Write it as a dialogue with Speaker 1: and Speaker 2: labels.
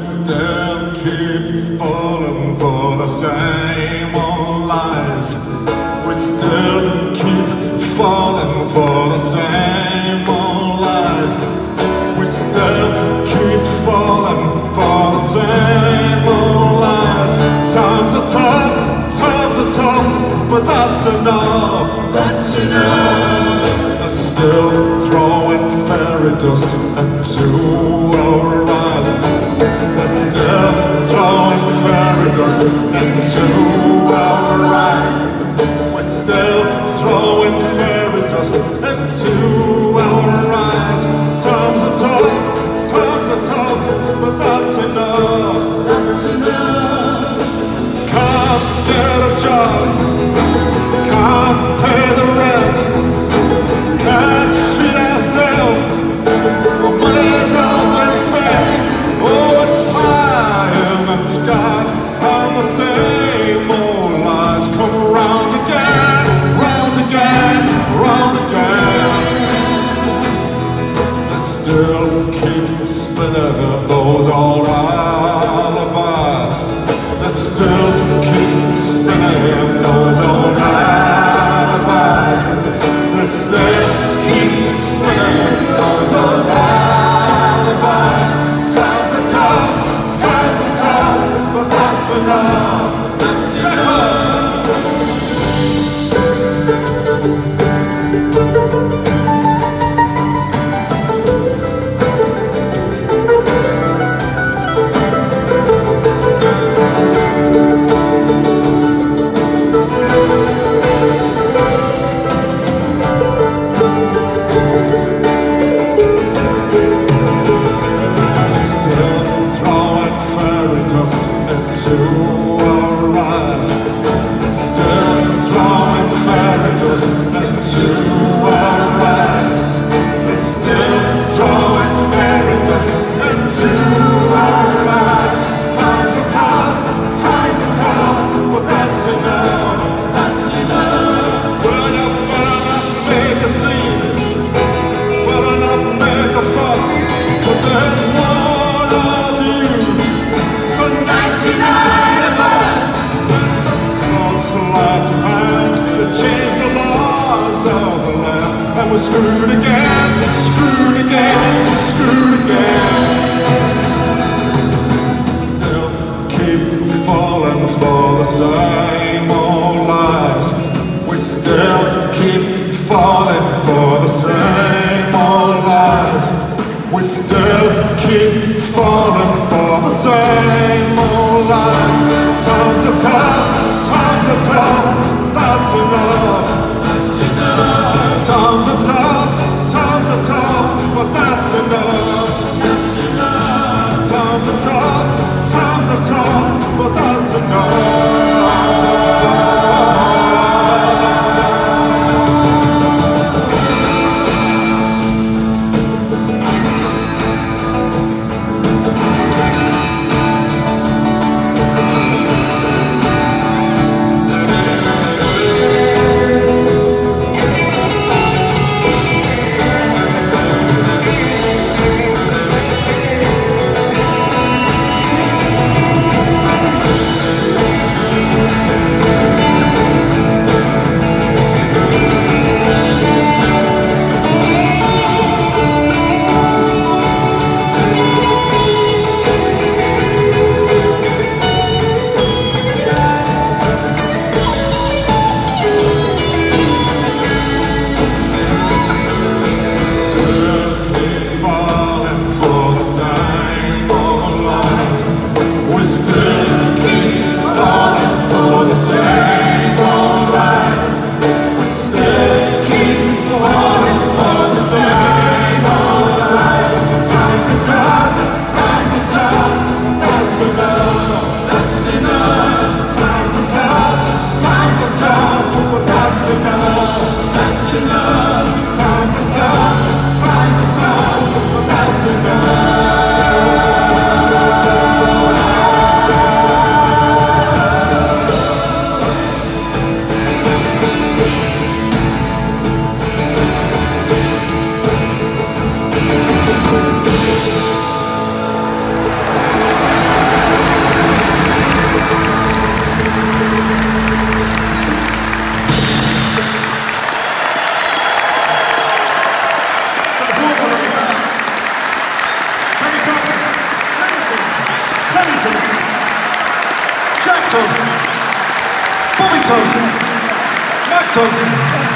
Speaker 1: still keep falling for the same old lies. We still keep falling for the same old lies. We still keep falling for the same old lies. Times are tough, times are tough, but that's enough. That's enough. They're still throwing fairy dust into our into our eyes. We're still throwing fairy dust. Times are tough, times are tough, but that's enough. That's enough. Into Screwed again, screwed again, screwed again. Still keep falling for the same old lies. We still keep falling for the same old lies. We still keep falling for the same old lies. Times are tough, times are tough, that's enough. Times are tough, enough. Jack Thompson, Bobby Thompson, Matt Thompson,